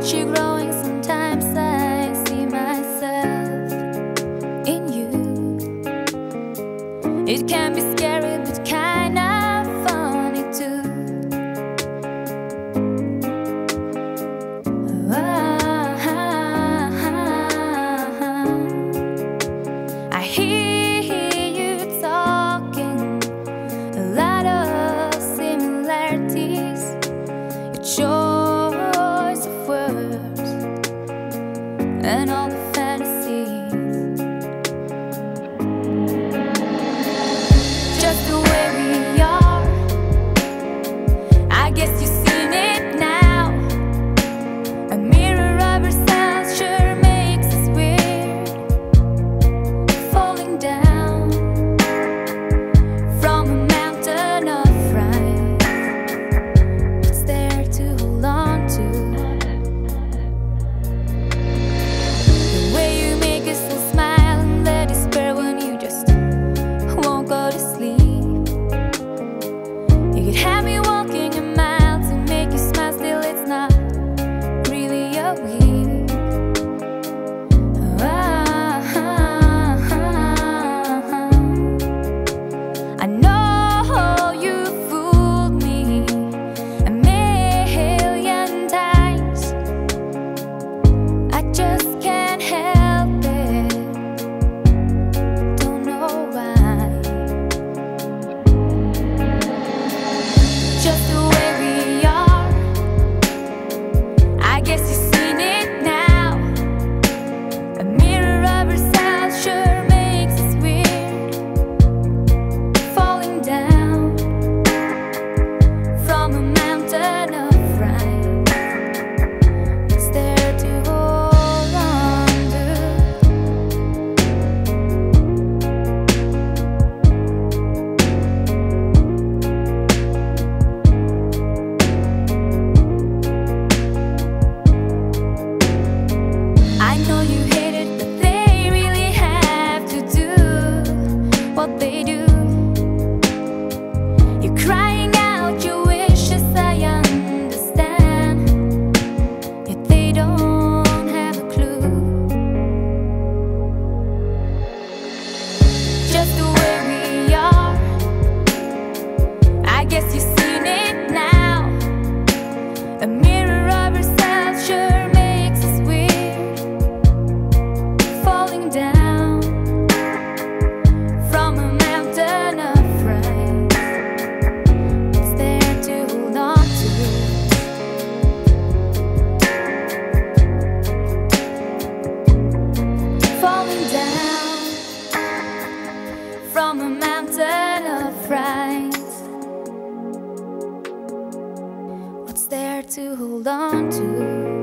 watch you growing. Sometimes I see myself in you. It can be scary. and all the just to A mirror to hold on to.